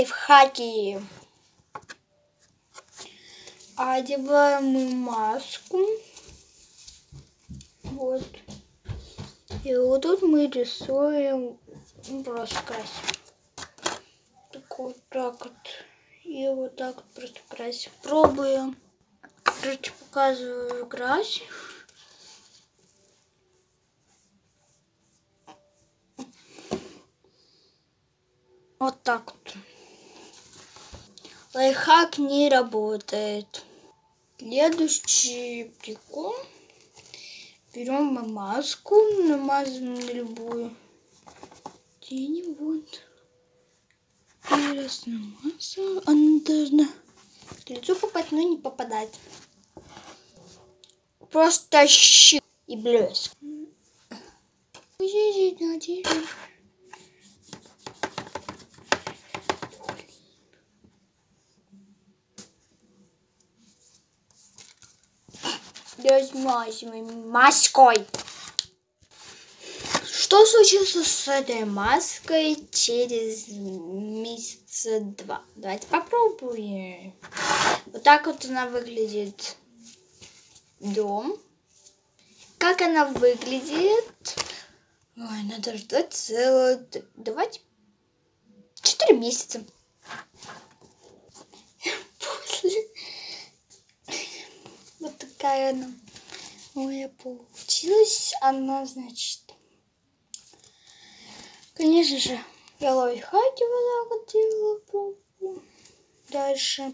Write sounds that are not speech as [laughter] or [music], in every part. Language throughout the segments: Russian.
Лайфхаки. Одеваем мы маску. Вот. И вот тут мы рисуем просто красим. Так вот так вот. И вот так вот просто красим. Пробуем. Короче, показываю красим. Вот так вот. Лайфхак не работает. Следующий прикол. Берем маску, намазываем на любую. Где-нибудь. И раз намазала, она должна к лицу попасть, но не попадать. Просто щи и блеск. Размазывай маской. Что случится с этой маской через месяца два? Давайте попробуем. Вот так вот она выглядит. Дом. Как она выглядит? Ой, надо ждать целых... Давайте... Четыре месяца. Вот такая она моя получилась. Она, значит, конечно же, я лайфхаки вот так вот делала. Пробую. Дальше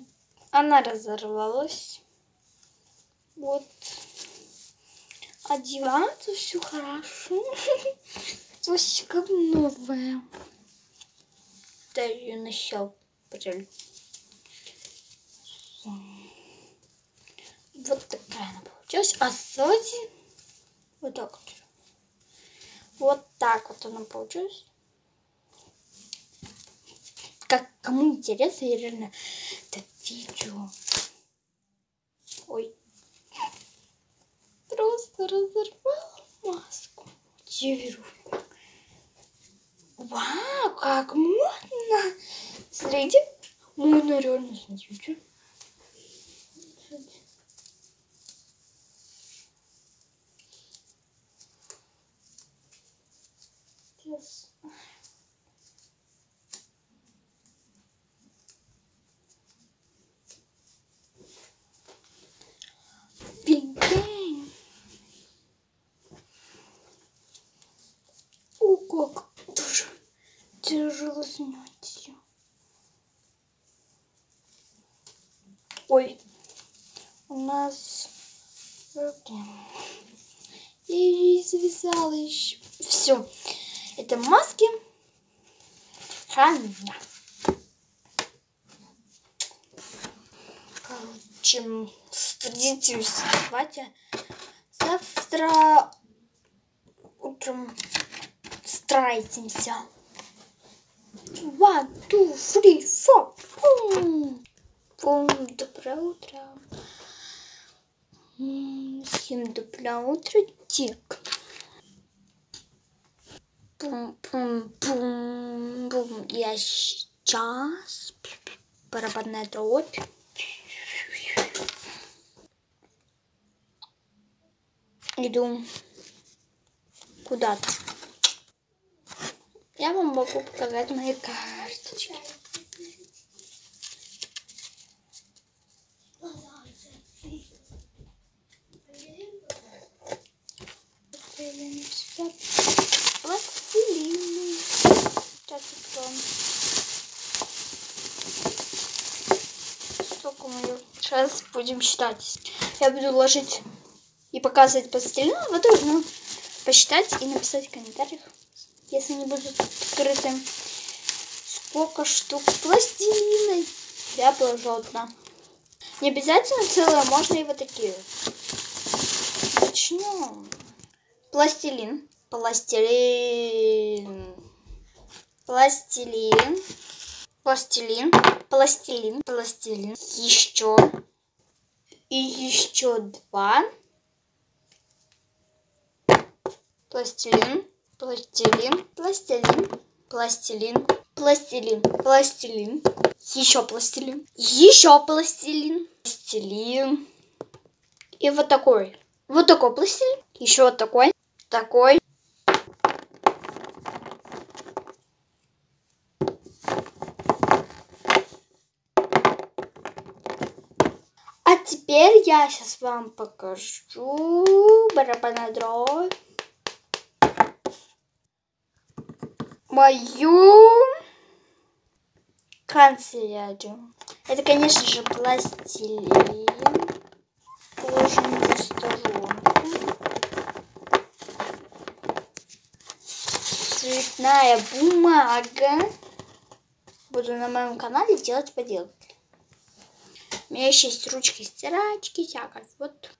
она разорвалась. Вот. Одеваться все хорошо. [laughs] Вообще как новая. Даже начал прям. Вот такая она получилась. А сзади вот так вот. Вот так вот она получилась. Как кому интересно, я реально это видео. Ой. Просто разорвала маску. Теперь Вау, как модно. Смотрите, модно реально, смотрите. Yes. О, как тоже тяжело снять ее. Ой, у нас и завязала еще. Все. Это маски. Хана. Короче, стыдитесь, давайте завтра утром встретимся. One, two, three, four. Пум. Пум. Доброе утро. Всем доброе утро, Тик. Пум-пум-пум-пум. Я сейчас. Барабанная дробь. Иду куда-то. Я вам могу показать мои карточки. Пластилины. Сейчас откроем. Сколько мы ее сейчас будем считать. Я буду ложить и показывать пластилин. Вы должны посчитать и написать в комментариях, если не будут открыты, сколько штук пластилина я положу одна. Не обязательно целое, можно и вот такие. Начнем. Пластилин. Пластилин. Пластилин. Пластилин. Пластилин. Пластилин. Еще. И еще два. Пластилин. Пластилин. Пластилин. Пластилин. Пластилин. Пластилин. Еще пластилин. Еще пластилин. Пластилин. И вот такой. Вот такой пластилин. Еще вот такой. Такой. А теперь я сейчас вам покажу барабанную дробь. Мою канцелярию. Это, конечно же, пластилин. Положим в сторонку. Цветная бумага. Буду на моем канале делать поделки. Меня еще есть ручки стирачки, всякое. Вот.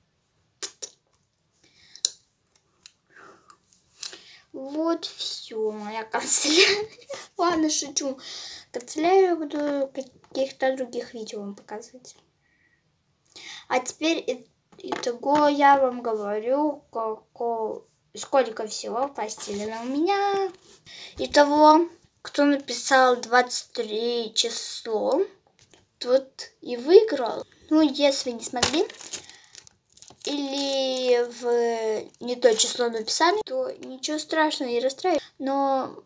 Вот все, моя канцелярия. [laughs] Ладно, шучу. Канцелярию буду каких-то других видео вам показывать. А теперь итого я вам говорю, како, сколько всего пластилина у меня. Итого, кто написал 23 число, тот и выиграл. Ну, если не смогли, или в не то число написали, то ничего страшного, не расстраивайтесь. Но,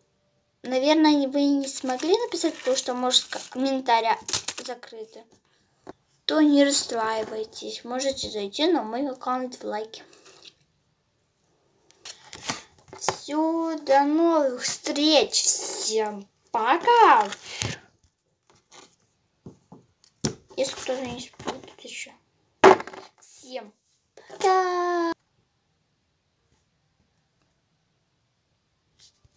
наверное, вы не смогли написать, потому что, может, комментарии закрыты. То не расстраивайтесь. Можете зайти на мой аккаунт в лайке. Все, до новых встреч. Всем пока. Если кто-то не спит еще. Всем пока.